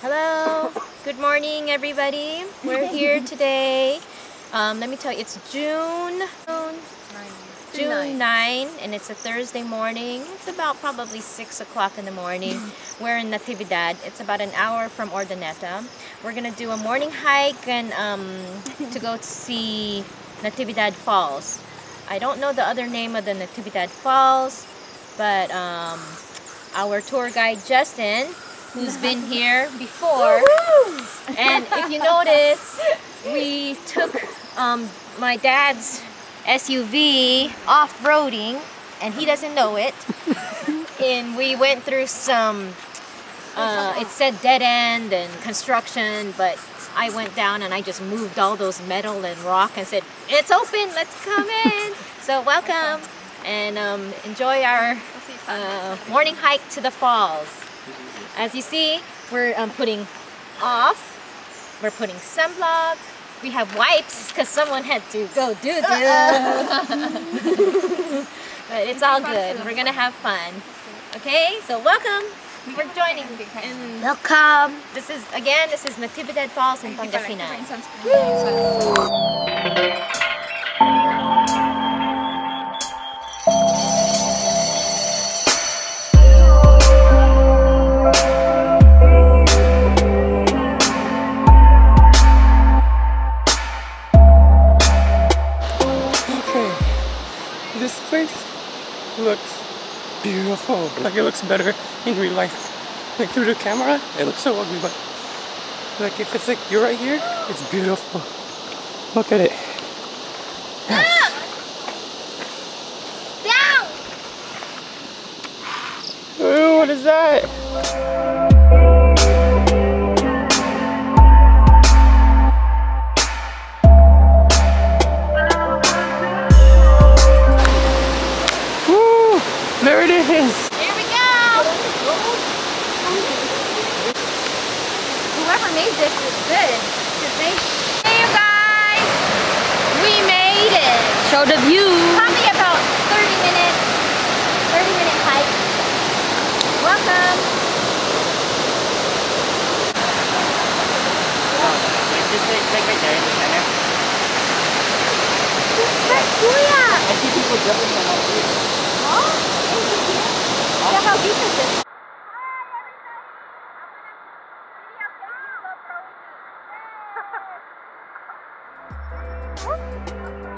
Hello. Good morning, everybody. We're here today. Um, let me tell you, it's June June 9, and it's a Thursday morning. It's about probably 6 o'clock in the morning. We're in Natividad. It's about an hour from Urdaneta. We're gonna do a morning hike and um, to go to see Natividad Falls. I don't know the other name of the Natividad Falls, but um, our tour guide Justin, who's been here before, and if you notice, we took um, my dad's SUV off-roading, and he doesn't know it. and we went through some, uh, it said dead end and construction, but I went down and I just moved all those metal and rock and said, it's open, let's come in. so welcome and um, enjoy our uh, morning hike to the falls. As you see, we're um, putting off, we're putting sunblock, we have wipes because someone had to go do do. but it's all good. We're gonna have fun. Okay, so welcome for joining. And Welcome. this is again, this is Natividad Falls in Pangasinan. Place looks beautiful. Like it looks better in real life. Like through the camera, it looks so ugly, but like if it's like you're right here, it's beautiful. Look at it. Yes. Ooh, what is that? There it is. Here we go! Whoever made this is good. 'cause they... Hey you guys! We made it! Show the view. Probably about 30 minutes. 30 minute hike. Welcome! Just take, take right there in the center. That's Kuya! I see people jumping from up here. Oh, Look how deep is this?